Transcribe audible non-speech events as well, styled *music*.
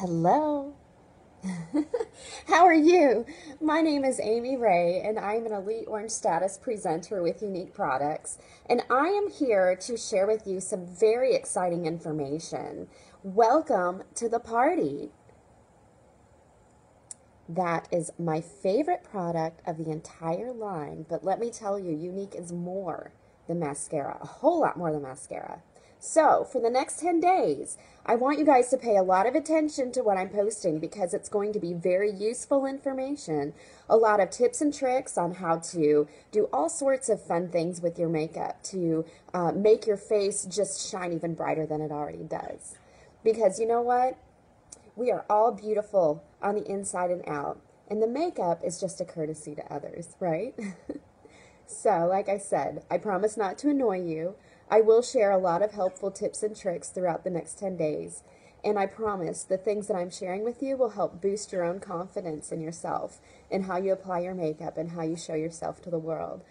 Hello. *laughs* How are you? My name is Aimee Ray, and I'm an Elite Orange Status presenter with Younique Products, and I am here to share with you some very exciting information. Welcome to the party. That is my favorite product of the entire line, but let me tell you, Younique is more than mascara, a whole lot more than mascara. So, for the next 10 days, I want you guys to pay a lot of attention to what I'm posting because it's going to be very useful information. A lot of tips and tricks on how to do all sorts of fun things with your makeup to uh, make your face just shine even brighter than it already does. Because you know what? We are all beautiful on the inside and out, and the makeup is just a courtesy to others, right? *laughs* so, like I said, I promise not to annoy you. I will share a lot of helpful tips and tricks throughout the next 10 days. And I promise the things that I'm sharing with you will help boost your own confidence in yourself and how you apply your makeup and how you show yourself to the world.